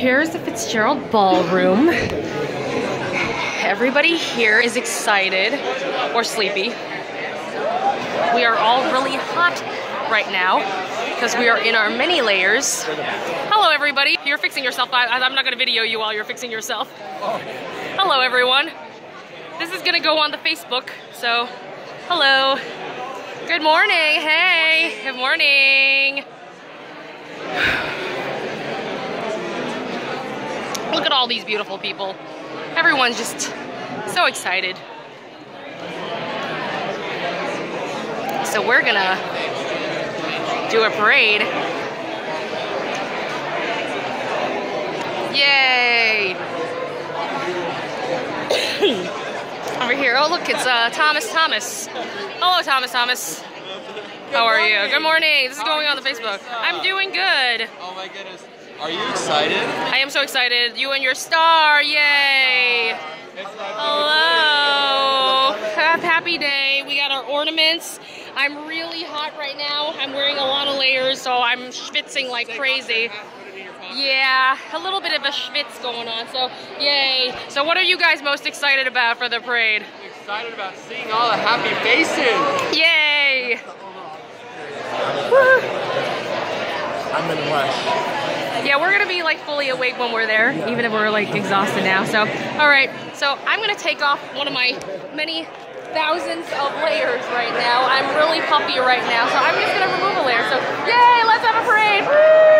Here's the Fitzgerald Ballroom. Everybody here is excited or sleepy. We are all really hot right now because we are in our many layers. Hello everybody. You're fixing yourself. I, I'm not gonna video you while you're fixing yourself. Hello everyone. This is gonna go on the Facebook, so hello. Good morning, hey, good morning. Look at all these beautiful people. Everyone's just so excited. So we're gonna do a parade. Yay! Over here, oh look, it's uh, Thomas Thomas. Hello, Thomas Thomas. How are you? Good morning. This is going on the Facebook. I'm doing good. Oh my goodness. Are you excited? I am so excited. You and your star, yay! Hello. Happy day. We got our ornaments. I'm really hot right now. I'm wearing a lot of layers, so I'm schwitzing like crazy. Yeah, a little bit of a schwitz going on, so yay. So what are you guys most excited about for the parade? Excited about seeing all the happy faces. Yay! I'm in rush. Yeah, we're gonna be like fully awake when we're there, even if we're like exhausted now. So, all right. So I'm gonna take off one of my many thousands of layers right now. I'm really puffy right now, so I'm just gonna remove a layer. So, yay! Let's have a parade! Woo!